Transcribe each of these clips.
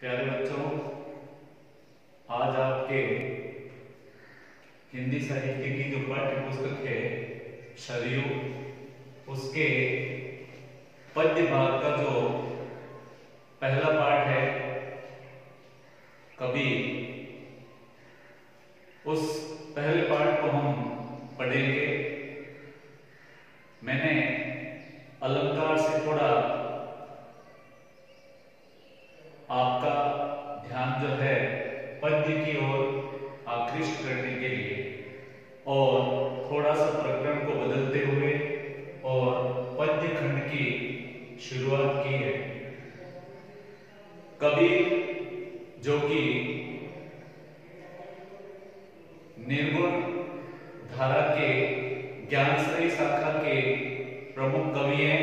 प्यारे बच्चों, आज आपके हिंदी साहित्य की जो पाठ्य पुस्तक है शरीर उसके पद्य भाग का जो पहला पाठ है, कवि, उस पहले पाठ को हम पढ़ेंगे। मैंने अलंकार से थोड़ा आपका ध्यान जो है पद्य की ओर आकृष्ट करने के लिए और थोड़ा सा प्रकरण को बदलते हुए और पद्य खंड की शुरुआत की है। कबीर जो कि निर्गुण धारा के ज्ञानश्री शाखा के प्रमुख कवि हैं,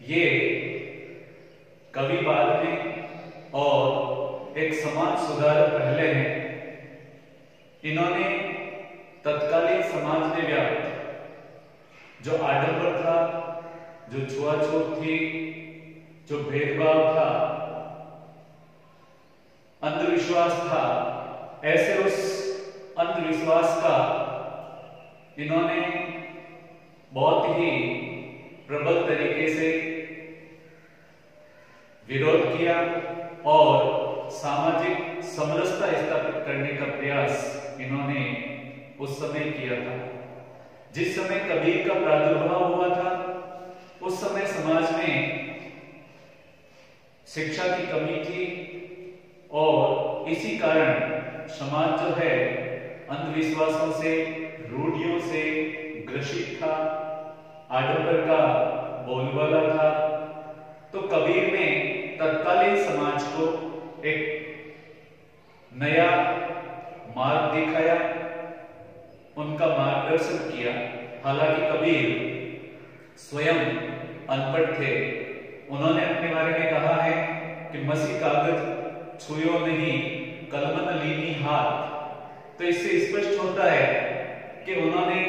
ये कवि बाद में और एक समाज सुधारक पहले हैं। इन्होंने तत्कालीन समाज में व्याप्त जो आडंबर था, जो छुआछूत थी, जो भेदभाव था, अंधविश्वास था, ऐसे उस अंधविश्वास का इन्होंने बहुत ही प्रबल तरीके से विरोध किया और सामाजिक समरसता स्थापित करने का प्रयास इन्होंने उस समय किया था। जिस समय कबीर का प्रादुर्भाव हुआ था, उस समय समाज में शिक्षा की कमी थी और इसी कारण समाज जो है अंधविश्वासों से, रूढ़ियों से ग्रसित था, आडंबर का बोलबाला था। तो कबीर ने तत्कालीन समाज को एक नया मार्ग दिखाया, उनका मार्गदर्शन किया। हालाँकि कबीर स्वयं अनपढ़ थे। उन्होंने अपने बारे में कहा है कि मसी कागज़ छुयो नहीं कलमन लीनी हाथ। तो इससे स्पष्ट होता है कि उन्होंने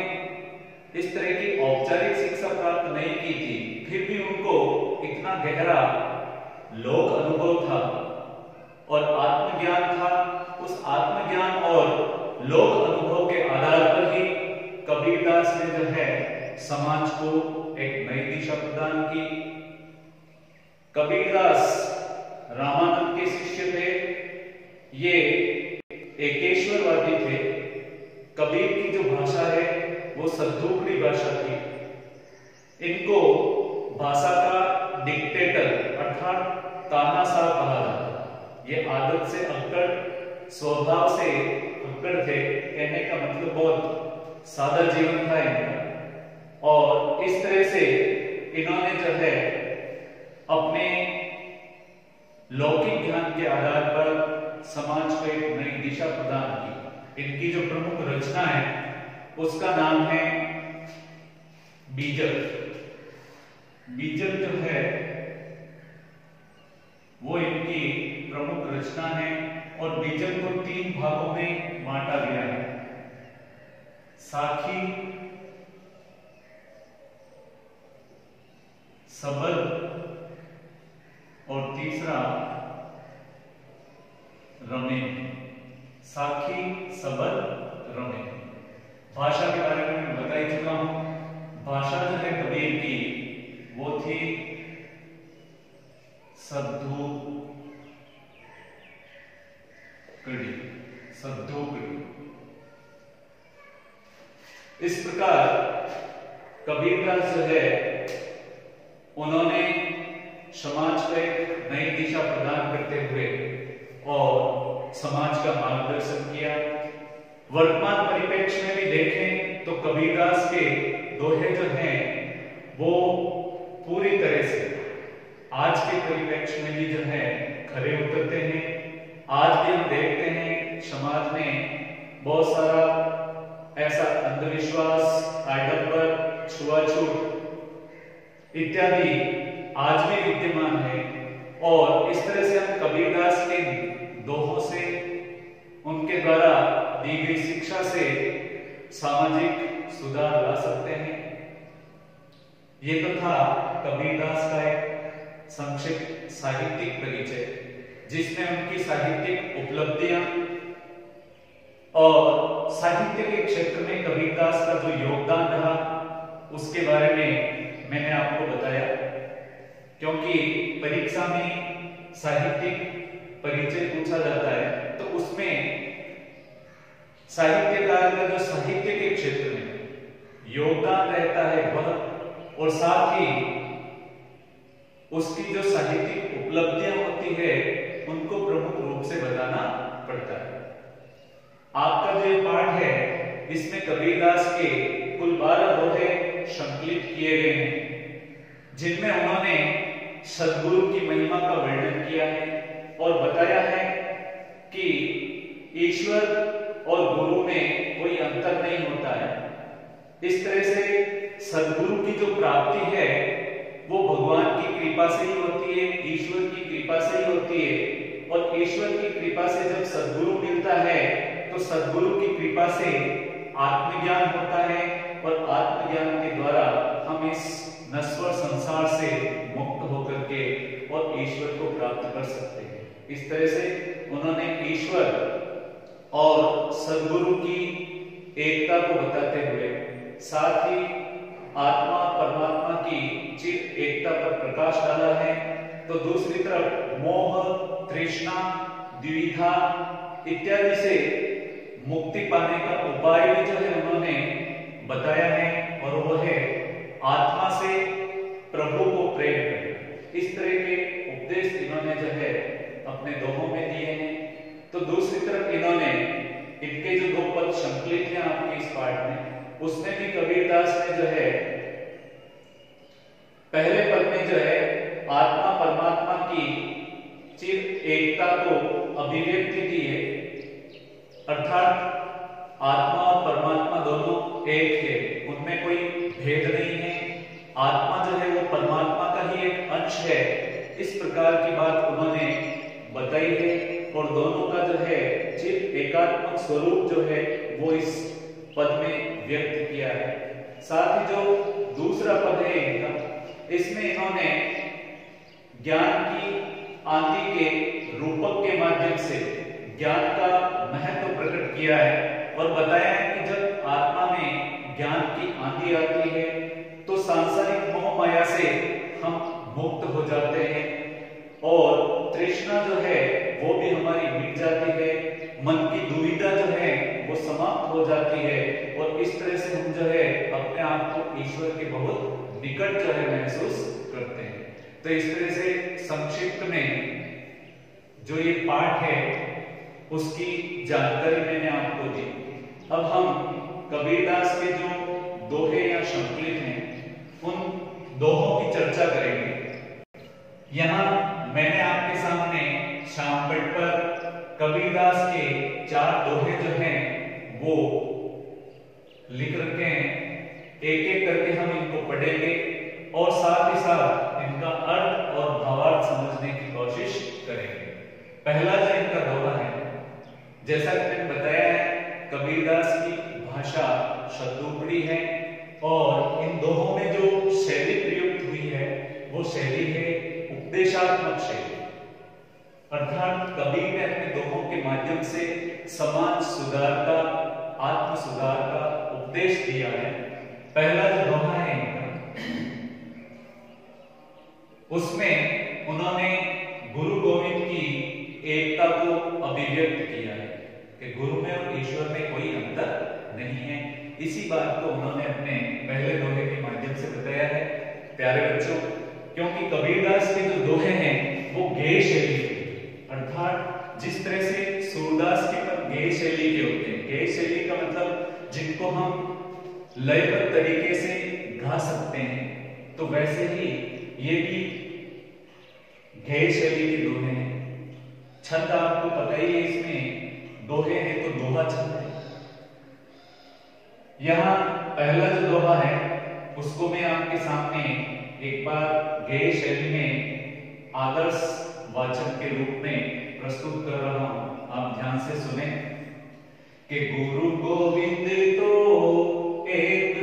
इस तरह की औपचारिक शिक्षा प्राप्त नहीं की थी। फिर भी उनको इतना गहरा लोक अनुभव था और आत्मज्ञान था। उस आत्मज्ञान और लोक अनुभव के आधार पर ही कबीरदास ने जो है समाज को एक नई दिशा प्रदान की। कबीरदास रामानंद के शिष्य थे। ये एकेश्वरवादी थे। कबीर की जो भाषा है, वो सद्दूकड़ी भाषा थी। इनको भाषा का डिक्टेटर अर्थात तानाशाह कहा जाता ये आदत से अक्कड़ स्वभाव से अक्कड़ थे, कहने का मतलब बहुत सादा जीवन था इनका। और इस तरह से इन्होंने जो है, अपने लौकिक ज्ञान के आधार पर समाज को एक नई दिशा प्रदान की। इनकी जो प्रमुख रचना है, उसका नाम है बीजल। बीजल जो है वो इनकी प्रमुख रचना है और बीजल को तीन भागों में बांटा गया है। साखी, सबल और तीसरा रमे साखी, सबल रमे भाषा के बारे में मैं बता ही चुका हूँ। भाषा जो है कबीर की, वो थी सद्धू सद्धू इस प्रकार कबीरदास जो है, उन्होंने समाज को एक नई दिशा प्रदान करते हुए और समाज का मार्गदर्शन किया। वर्तमान परिप्रेक्ष्य में भी देखें तो कबीरदास के दोहे जो हैं, वो पूरी तरह से आज के परिप्रेक्ष्य में भी जो है खरे उतरते हैं। आज भी हम देखते हैं समाज में बहुत सारा ऐसा अंधविश्वास आडंबर छुआछूत इत्यादि आज भी विद्यमान है। और इस तरह से हम कबीरदास के दोहों से, उनके द्वारा दी गई शिक्षा से सामाजिक सुधार ला सकते हैं। ये तो था कबीरदास का एक संक्षिप्त साहित्यिक परिचय, जिसमें उनकी साहित्यिक उपलब्धियाँ और साहित्य के क्षेत्र में कबीरदास का जो योगदान रहा, उसके बारे में मैंने आपको बताया। क्योंकि परीक्षा में साहित्यिक परिचय पूछा जाता है तो उसमें साहित्यकार का जो साहित्य के क्षेत्र में योगदान रहता है वह, और साथ ही उसकी जो साहित्यिक उपलब्धियाँ होती है, उनको प्रमुख रूप से बताना पड़ता है। आपका जो पाठ है, इसमें कबीरदास के कुल बारह दोहे संकलित किए गए हैं, जिनमें उन्होंने सदगुरु की महिमा का वर्णन किया है और बताया है कि ईश्वर और गुरु में कोई अंतर नहीं होता है। इस तरह से सदगुरु की जो प्राप्ति है वो भगवान की कृपा से ही होती है, ईश्वर की कृपा से ही होती है। और ईश्वर की कृपा से जब सदगुरु मिलता है तो सदगुरु की कृपा से आत्मज्ञान होता है और आत्मज्ञान के द्वारा हम इस नश्वर संसार से मुक्त होकर के और ईश्वर को प्राप्त कर सकते हैं। इस तरह से उन्होंने ईश्वर और सदगुरु की एकता को बताते हुए साथ ही आत्मा परमात्मा की चित एकता पर प्रकाश डाला है तो दूसरी तरफ़ मोह, तृष्णा, द्विधा इत्यादि से मुक्ति पाने का उपाय भी जो है उन्होंने बताया है और वो है आत्मा से प्रभु को प्रेम करना। इस तरह के उपदेश इन्होंने जो है अपने दोहों में दिए हैं। तो दूसरी तरफ़ इन्होंने इनके जो दो पद संकलित हैं आपके इस पाठ में, उसमें भी कबीरदास ने जो है पहले पद में जो है आत्मा परमात्मा की चिर एकता को अभिव्यक्ति दी है अर्थात आत्मा और परमात्मा दोनों एक है। उनमें कोई भेद नहीं है। आत्मा जो है वो परमात्मा का ही एक अंश है। इस प्रकार की बात उन्होंने बताई है और दोनों का जो है चित एकात्मक स्वरूप जो है, वो इस पद में व्यक्त किया है। साथ ही जो दूसरा पद है इसमें इन्होंने ज्ञान की आंधी के रूपक के माध्यम से ज्ञान का महत्व प्रकट किया है और बताया है कि जब आत्मा में ज्ञान की आंधी आती है तो सांसारिक मोह माया से हम मुक्त हो जाते हैं। और तृष्णा जो है, वो भी हमारी मिट जाती है। मन की दुविधा जो है, वो समाप्त हो जाती है। और इस तरह से हम जो है, अपने आप को ईश्वर के बहुत निकट जो है, महसूस करते हैं। तो इस तरह से संक्षिप्त में जो ये पाठ है, उसकी जानकारी मैंने आपको दी। अब हम कबीरदास के जो दोहे या संकलित हैं, उन दोहों की चर्चा करेंगे। यहाँ मैंने आपके सामने शामपट पर कबीरदास के चार दोहे जो हैं, वो लिख रखे हैं। एक एक करके हम इनको पढ़ेंगे और साथ ही साथ इनका अर्थ और भावार्थ समझने की कोशिश करेंगे। पहला जो इनका दोहा है, जैसा कि मैंने बताया है कबीरदास की भाषा शब्दोपड़ी है और इन दोहों में जो शैली प्रयुक्त हुई है, वो शैली है उपदेशात्मक शैली। अर्थात कबीर ने अपने दोहों के माध्यम से समाज सुधार का आत्म सुधार का उपदेश दिया है। पहला जो दोहा है उसमें उन्होंने गुरु गोविंद की एकता को अभिव्यक्त किया है कि गुरु में और ईश्वर में कोई अंतर नहीं है। इसी बात को उन्होंने अपने पहले दोहे के माध्यम से बताया है। प्यारे बच्चों, क्योंकि कबीरदास के जो दोहे हैं, वो गेय शैली अर्थात, जिस तरह से सूरदास के पद गेय शैली के होते हैं। गेय शैली का मतलब जिनको हम लयबद्ध तरीके से गा सकते हैं तो वैसे ही ये भी गेय शैली के दोहे छंद आपको पता ही है इसमें, दोहे हैं तो दोहा छंद है। यहाँ पहला जो दोहा है, उसको मैं आपके सामने एक बार गेय शैली में आदर्श वाचक के रूप में प्रस्तुत कर रहा हूँ। आप ध्यान से सुने कि गुरु गोविंद तो एक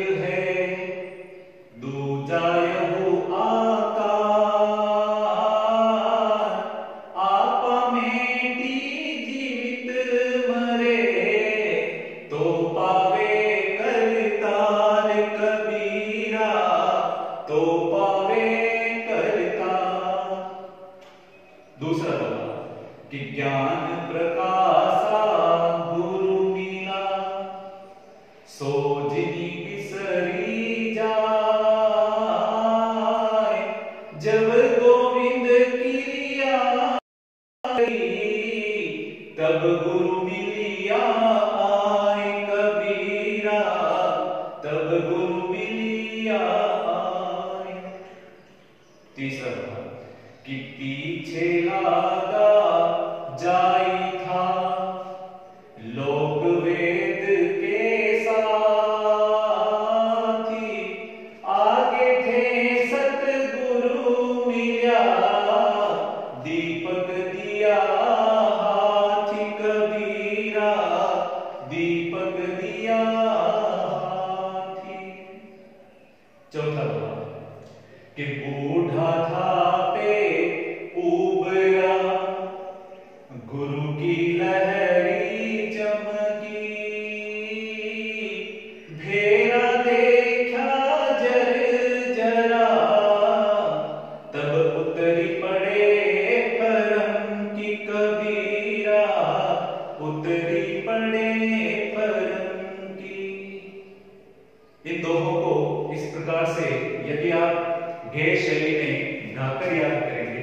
इन दोनों को इस प्रकार से यदि आप गैर शैली में गाकर याद करेंगे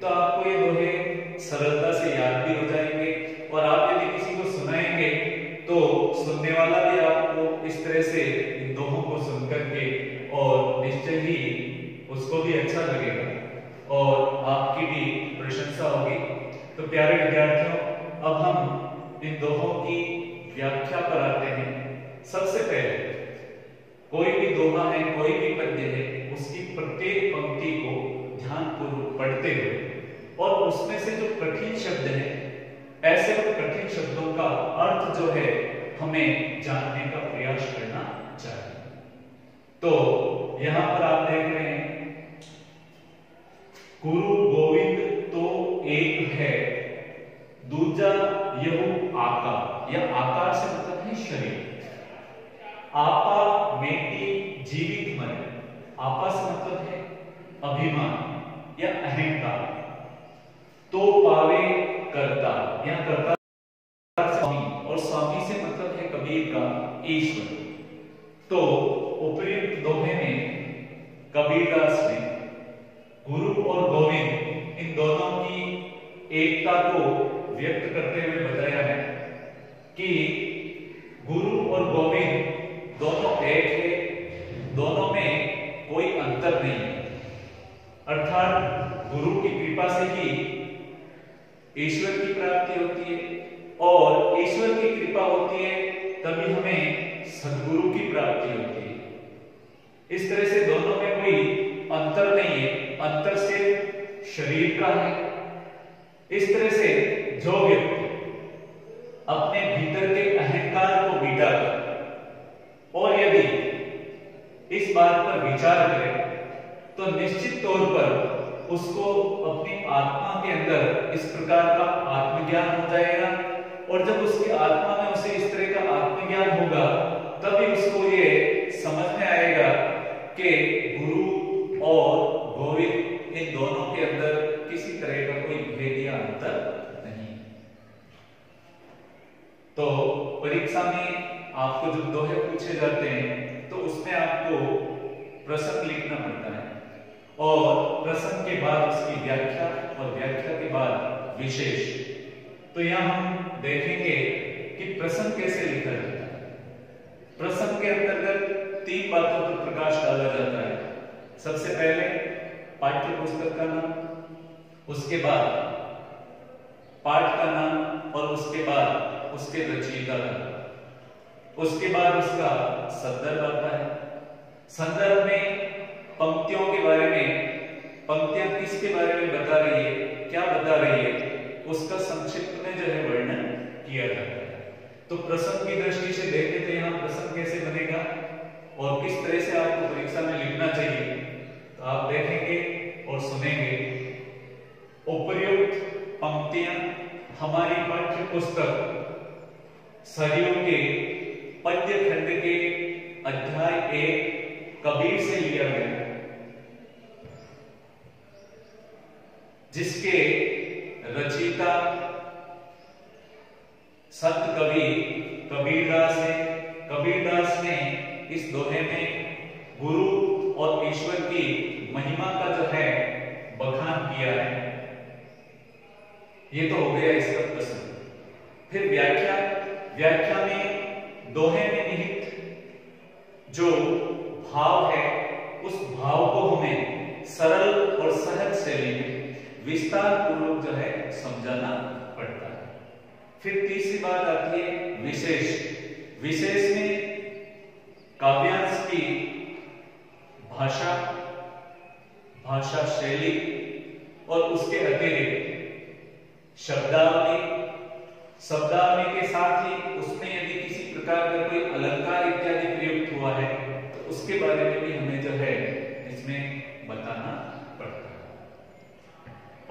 तो आपको ये दोहे सरलता से याद भी हो जाएँगे। और आप यदि किसी को सुनाएँगे तो सुनने वाला भी आपको इस तरह से इन दोहों को सुनकर के और निश्चय ही उसको भी अच्छा लगेगा। और आपकी भी प्रशंसा होगी। तो प्यारे विद्यार्थियों, अब हम इन दोहों की व्याख्या पर आते हैं। सबसे पहले कोई भी दोहा है, कोई भी पद्य है, उसकी प्रत्येक पंक्ति को ध्यान ध्यानपूर्वक पढ़ते हुए। और उसमें से जो कठिन शब्द है, ऐसे कठिन शब्दों का अर्थ जो है, हमें जानने का प्रयास करना चाहिए। तो यहाँ पर आप देख रहे हैं गुरु गोविंद तो एक है, दूजा यह आकार। या आकार से मतलब है शरीर। आपा मेटी जीवित मन आपा से मतलब है, अभिमान या अहंकार। तो पावे करता, या करता स्वामी, और स्वामी से मतलब है कबीर का ईश्वर। तो उपयुक्त दोहे में कबीरदास ने गुरु और गोविंद, इन दोनों की एकता को व्यक्त करते हुए बताया है कि गुरु और गोविंद दोनों एक है दोनों में कोई अंतर नहीं है अर्थात गुरु की कृपा से ही ईश्वर की प्राप्ति होती है और ईश्वर की कृपा होती है, तभी हमें सदगुरु की प्राप्ति होती है। इस तरह से दोनों में कोई अंतर नहीं है। अंतर सिर्फ़ शरीर का है। इस तरह से जो व्यक्ति अपने भीतर के अहंकार को मिटा कर और यदि इस बात पर विचार करें तो निश्चित तौर पर उसको अपनी आत्मा के अंदर इस प्रकार का आत्मज्ञान हो जाएगा। और जब उसकी आत्मा में उसे इस तरह का आत्मज्ञान होगा, तभी उसको ये समझ में आएगा कि गुरु और गोविंद इन दोनों के अंदर किसी तरह का कोई भेद या अंतर नहीं। तो परीक्षा में आपको जो दोहे पूछे जाते हैं तो उसमें आपको प्रसंग लिखना पड़ता है। और प्रसंग के बाद उसकी व्याख्या और व्याख्या के बाद विशेष। तो यहाँ हम देखेंगे कि प्रसंग कैसे लिखा जाता है। प्रसंग के अंतर्गत तीन बातों पर प्रकाश डाला जाता है। सबसे पहले पाठ्य पुस्तक का नाम, उसके बाद पाठ का नाम और उसके बाद उसके रचयिता का उसके बाद उसका संदर्भ आता है। संदर्भ में पंक्तियों के बारे में, पंक्तियाँ किसके बारे में बता रही है? क्या बता रही है? उसका संक्षिप्त में जो है वर्णन किया जाता है। तो प्रसंग की दृष्टि से देखें तो यहाँ प्रसंग कैसे बनेगा और किस तरह से आपको परीक्षा में लिखना चाहिए तो आप देखेंगे और सुनेंगे। उपयुक्त पंक्तियाँ हमारी पाठ्य पुस्तक सरयू के पद्य खंड के अध्याय एक कबीर से लिया गया। जिसके रचिता संत कवि कबीरदास है। कबीरदास ने इस दोहे में गुरु और ईश्वर की महिमा का जो है, बखान किया है। ये तो हो गया इसका प्रश्न। फिर व्याख्या व्याख्या में दोहे में निहित जो भाव है, उस भाव को हमें सरल और सहज शैली में विस्तार पूर्वक जो है समझाना पड़ता है। फिर तीसरी बात आती है विशेष। विशेष में काव्यांश की भाषा भाषा शैली और उसके अतिरिक्त शब्दावली शब्दावली के साथ ही उसमें यदि किसी प्रकार का कोई अलंकार इत्यादि प्रयुक्त हुआ है तो उसके बारे में भी हमें जो है इसमें बताना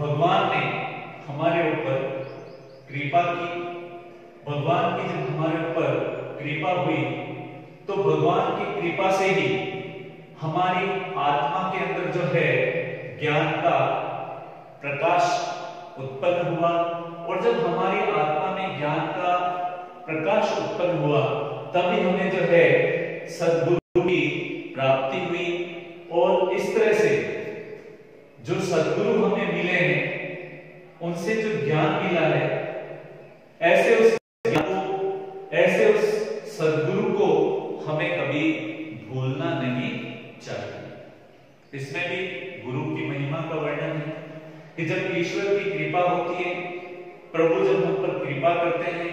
भगवान ने हमारे ऊपर कृपा की। भगवान की जब हमारे ऊपर कृपा हुई तो भगवान की कृपा से ही हमारी आत्मा के अंदर जो है ज्ञान का प्रकाश उत्पन्न हुआ। और जब हमारी आत्मा में ज्ञान का प्रकाश उत्पन्न हुआ, तभी हमें जो है सदगुरु जो सदगुरु हमें मिले हैं, उनसे जो ज्ञान मिला है, ऐसे उस को ऐसे उस सदगुरु को हमें कभी भूलना नहीं चाहिए। इसमें भी गुरु की महिमा का वर्णन है कि जब ईश्वर की कृपा होती है, प्रभु जब हम पर कृपा करते हैं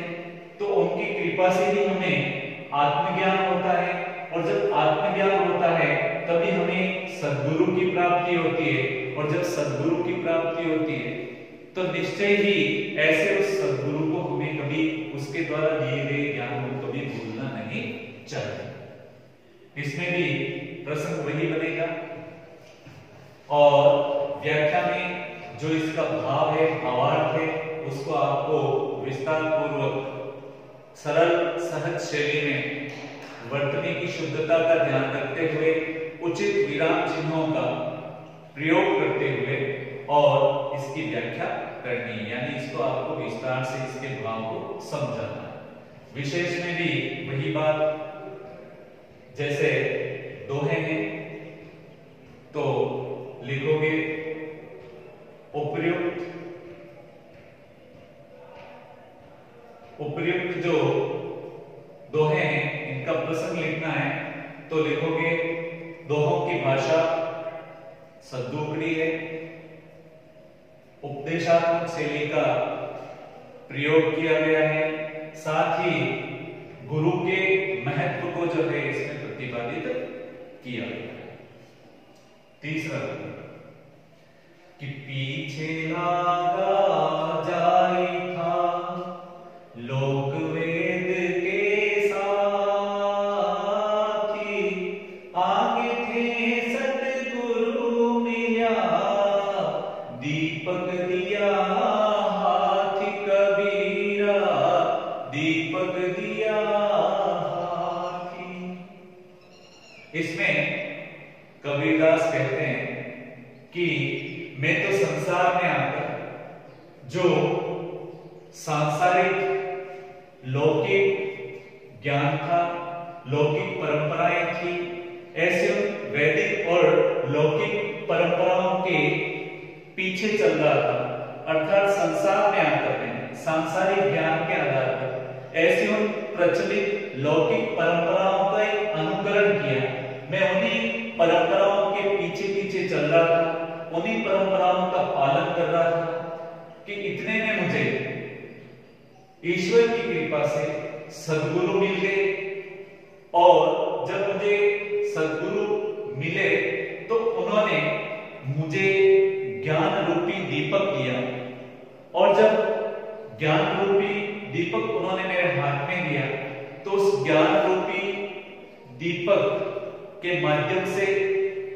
तो उनकी कृपा से ही हमें आत्मज्ञान होता है, और जब आत्मज्ञान होता है, तभी हमें सदगुरु की प्राप्ति होती है। और जब सदगुरु की प्राप्ति होती है तो निश्चय ही ऐसे उस सदगुरु को हमें कभी उसके द्वारा दिए गए ज्ञान को कभी भूलना नहीं चाहिए। इसमें भी प्रसंग वही बनेगा। और व्याख्या में जो इसका भाव है भावार्थ है, उसको आपको विस्तार पूर्वक सरल, सहज शैली में वर्तनी की शुद्धता का ध्यान रखते हुए उचित विराम चिन्हों का प्रयोग करते हुए और इसकी व्याख्या करनी है। यानी इसको आपको विस्तार से इसके भाव को समझाना है। विशेष में भी वही बात, जैसे दोहे हैं तो लिखोगे, उपयुक्त उपयुक्त जो दोहे हैं, इनका प्रसंग लिखना है तो लिखोगे, दोहों की भाषा सद्दुकड़ी है। उपदेशात्मक शैली का प्रयोग किया गया है। साथ ही गुरु के महत्व को जो है इसमें प्रतिपादित किया गया है। तीसरा कि पीछे लागा उन्हीं परंपराओं का पालन कर रहा था कि इतने में मुझे ईश्वर की कृपा से सदगुरु मिल गए और जब मुझे सदगुरु मिले तो उन्होंने मुझे ज्ञान रूपी दीपक दिया। और जब ज्ञान रूपी दीपक उन्होंने मेरे हाथ में दिया तो उस ज्ञान रूपी दीपक के माध्यम से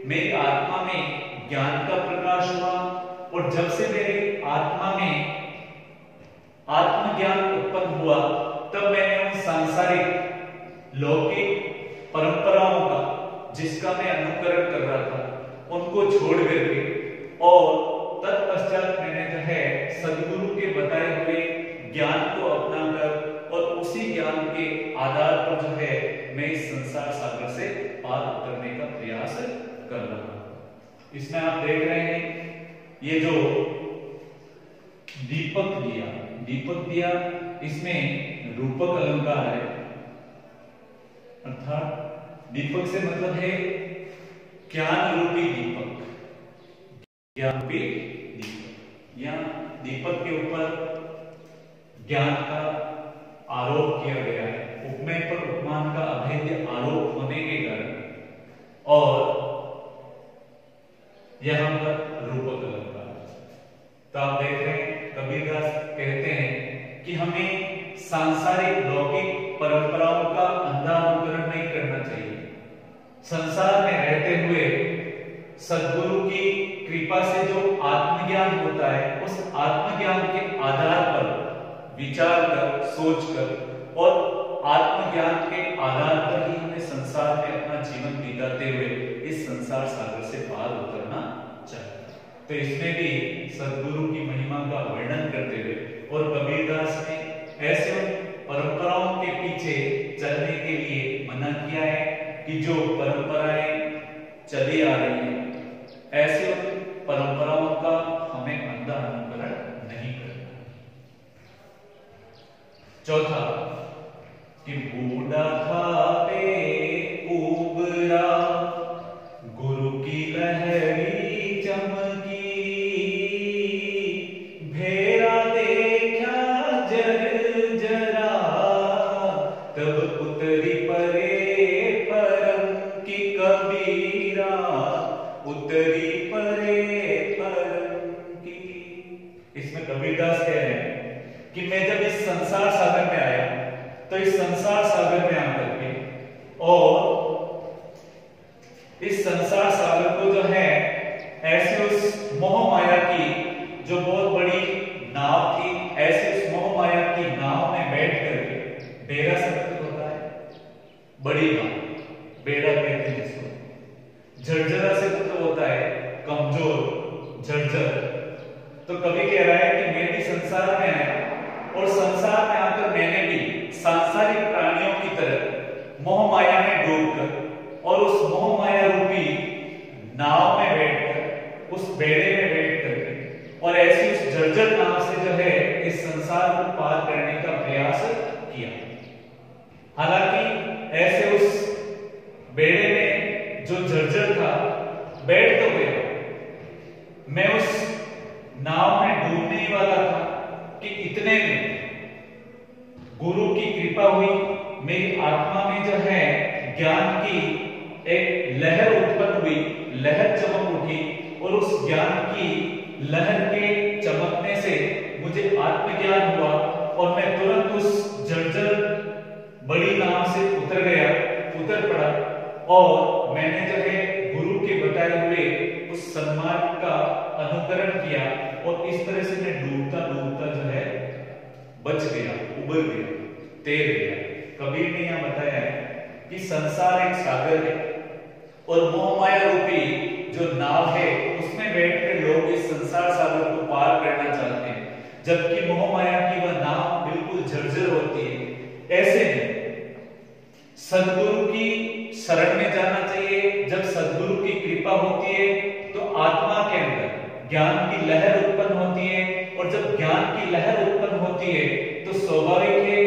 मेरी आत्मा में ज्ञान का प्रकाश हुआ और जब से मेरी आत्मा में आत्मज्ञान उत्पन्न हुआ, तब मैंने उन सांसारिक, लौकिक परंपराओं का, जिसका मैं अनुकरण कर रहा था, उनको छोड़ करके और तत्पश्चात मैंने जो है सदगुरु के बताए हुए ज्ञान को इसमें आप देख रहे हैं, ये जो दीपक दिया दीपक दिया इसमें रूपक अलंकार है। अर्थात दीपक से मतलब है ज्ञान रूपी दीपक। ज्ञान रूपी दीपक। या दीपक के ऊपर ज्ञान का आरोप किया गया है। उपमेय पर उपमान का अभेद्य आरोप होने के कारण और यहाँ पर रूपक अलंकार तो आप देख रहे हैं, कबीरदास कहते हैं कि हमें सांसारिक लौकिक परंपराओं का और संसार में आकर मैंने भी सांसारिक प्राणियों की तरह मोह माया में डूबकर और उस मोह माया रूपी नाव में बैठकर उस बेड़े में बैठ करके और ऐसी उस जर्जर नाव से जो है इस संसार को पार करने का प्रयास किया हालाँकि ऐसे उस बेड़े में जो जर्जर था बैठ तो गया मैं उस नाव में डूबने ही वाला था कि इतने में गुरु की कृपा हुई मेरी आत्मा में जो है ज्ञान की एक लहर उत्पन्न हुई लहर चमक उठी और उस ज्ञान की लहर के चमकने से मुझे आत्मज्ञान हुआ और मैं तुरंत उस जर्जर बड़ी नाव से उतर गया उतर पड़ा और मैंने जो है गुरु के बताए हुए उस सन्मार्ग का अनुकरण किया और इस तरह से मैं डूबता डूबता जो है बच गया, उबर गया, तैर गया। कबीर ने यह बताया है कि संसार एक सागर है और मोह माया रूपी जो नाव है, उसमें बैठकर लोग इस संसार सागर को पार करना चाहते हैं, जबकि मोह माया की वह नाव बिल्कुल झरझर होती है। ऐसे में सदगुरु की शरण में जाना चाहिए। जब सदगुरु की कृपा होती है तो आत्मा के अंदर ज्ञान की लहर उत्पन्न होती है। और जब ज्ञान की लहर उत्पन्न होती है तो स्वाभाविक है,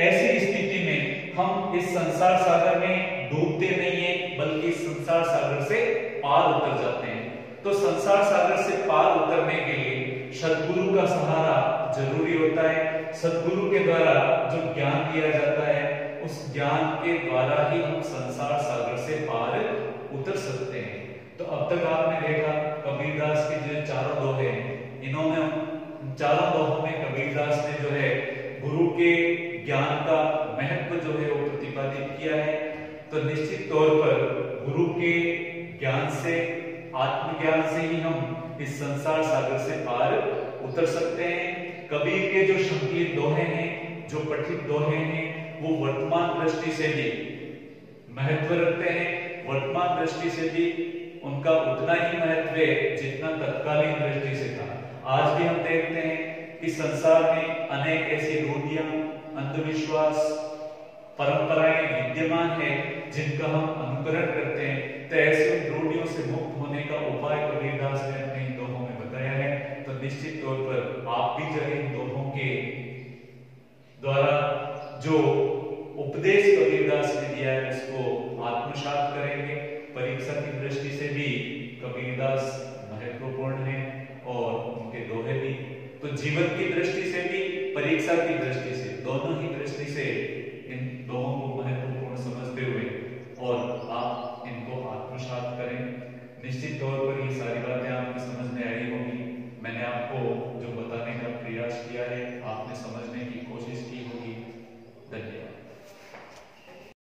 ऐसी स्थिति में हम इस संसार सागर में डूबते नहीं है, बल्कि संसार सागर से पार उतर जाते हैं। तो संसार सागर से पार उतरने के लिए सदगुरु का सहारा ज़रूरी होता है। सदगुरु के द्वारा जो ज्ञान दिया जाता है उस ज्ञान के द्वारा ही हम संसार सागर से पार उतर सकते हैं। तो अब तक आपने देखा, कबीरदास के जो चारों दोहे इन्होंने चारों दोहों में कबीरदास ने जो है, गुरु के ज्ञान का महत्व जो है वो प्रतिपादित किया है। तो निश्चित तौर पर गुरु के ज्ञान से, आत्मज्ञान से ही हम इस संसार सागर से पार उतर सकते हैं। कबीर के जो संकीर्ण दोहे हैं, जो पठित दोहे हैं वो वर्तमान दृष्टि से भी महत्व रखते हैं, वर्तमान दृष्टि से भी उनका उतना ही महत्व है जितना तत्कालीन दृष्टि से था। आज भी हम देखते हैं कि संसार में अनेक ऐसी रूढ़ियाँ अंधविश्वास, परंपराएँ विद्यमान है जिनका हम अनुकरण करते हैं। तो ऐसे रूढ़ियों से मुक्त होने का उपाय कबीरदास ने अपने इन दोहों में बताया है। तो निश्चित तौर पर आप भी जो इन दोहों के द्वारा जो उपदेश कबीरदास ने दिया है, उसको आत्मसात करेंगे। परीक्षा की दृष्टि से भी कबीरदास महत्वपूर्ण है और उनके दोहे भी। तो जीवन की दृष्टि से भी, परीक्षा की दृष्टि से, दोनों ही दृष्टि से इन दोनों को महत्वपूर्ण समझते हुए और आप इनको आत्मसात करें। निश्चित तौर